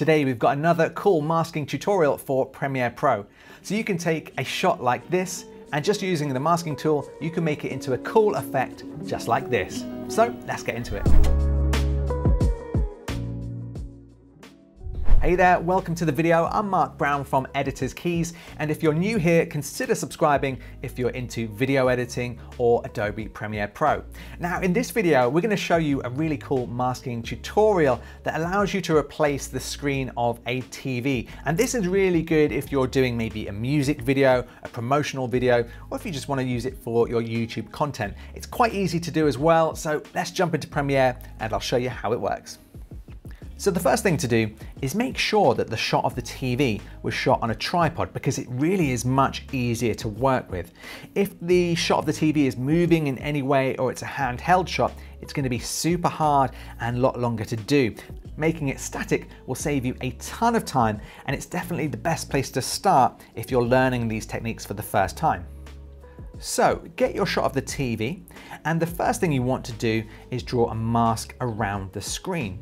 Today we've got another cool masking tutorial for Premiere Pro. So you can take a shot like this and just using the masking tool, you can make it into a cool effect just like this. So let's get into it. Hey there, welcome to the video. I'm Mark Brown from Editor's Keys, and if you're new here, consider subscribing if you're into video editing or Adobe Premiere Pro. Now, in this video, we're gonna show you a really cool masking tutorial that allows you to replace the screen of a TV. And this is really good if you're doing maybe a music video, a promotional video, or if you just wanna use it for your YouTube content. It's quite easy to do as well, so let's jump into Premiere and I'll show you how it works. So the first thing to do is make sure that the shot of the TV was shot on a tripod because it really is much easier to work with. If the shot of the TV is moving in any way or it's a handheld shot, it's going to be super hard and a lot longer to do. Making it static will save you a ton of time and it's definitely the best place to start if you're learning these techniques for the first time. So get your shot of the TV and the first thing you want to do is draw a mask around the screen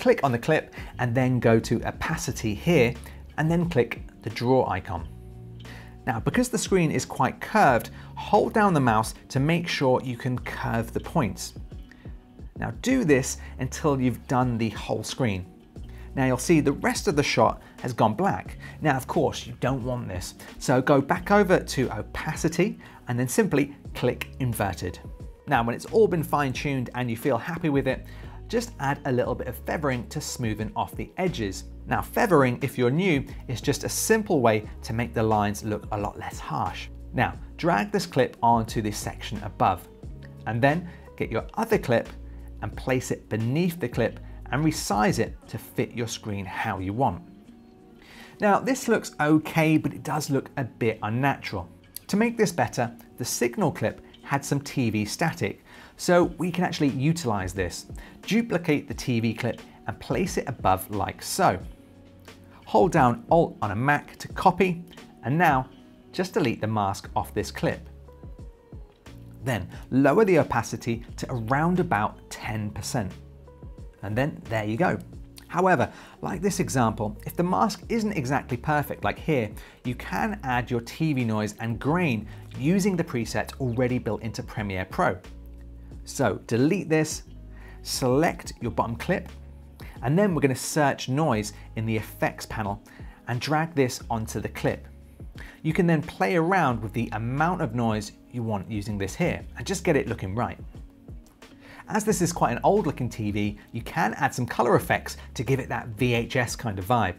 click on the clip and then go to opacity here and then click the draw icon. Now, because the screen is quite curved, hold down the mouse to make sure you can curve the points. Now do this until you've done the whole screen. Now you'll see the rest of the shot has gone black. Now of course you don't want this, so go back over to opacity and then simply click inverted. Now when it's all been fine tuned and you feel happy with it, just add a little bit of feathering to smoothen off the edges. Now feathering, if you're new, is just a simple way to make the lines look a lot less harsh. Now drag this clip onto this section above and then get your other clip and place it beneath the clip and resize it to fit your screen how you want. Now this looks okay, but it does look a bit unnatural. To make this better, the signal clip had some TV static, so we can actually utilize this. Duplicate the TV clip and place it above like so. Hold down Alt on a Mac to copy, and now just delete the mask off this clip. Then lower the opacity to around about 10%. And then there you go. However, like this example, if the mask isn't exactly perfect like here, you can add your TV noise and grain using the preset already built into Premiere Pro. So delete this, select your bottom clip, and then we're gonna search noise in the effects panel and drag this onto the clip. You can then play around with the amount of noise you want using this here and just get it looking right. As this is quite an old looking TV, you can add some color effects to give it that VHS kind of vibe.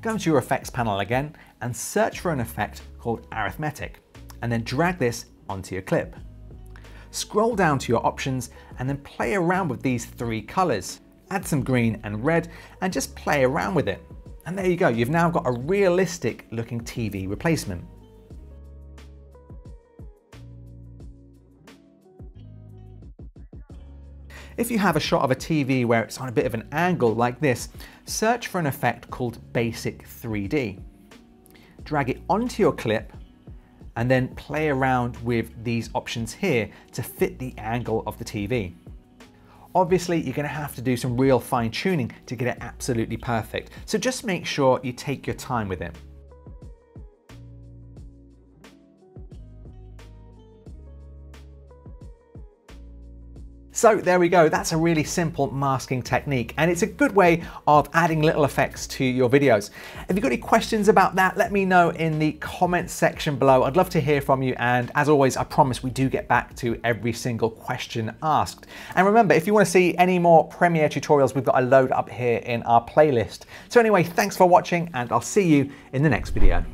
Go into your effects panel again and search for an effect called arithmetic, and then drag this onto your clip. Scroll down to your options and then play around with these three colors. Add some green and red and just play around with it. And there you go, you've now got a realistic looking TV replacement. If you have a shot of a TV where it's on a bit of an angle like this, search for an effect called Basic 3D. Drag it onto your clip and then play around with these options here to fit the angle of the TV. Obviously, you're gonna have to do some real fine tuning to get it absolutely perfect. So just make sure you take your time with it. So there we go, that's a really simple masking technique and it's a good way of adding little effects to your videos. If you've got any questions about that, let me know in the comments section below. I'd love to hear from you and as always, I promise we do get back to every single question asked. And remember, if you wanna see any more Premiere tutorials, we've got a load up here in our playlist. So anyway, thanks for watching and I'll see you in the next video.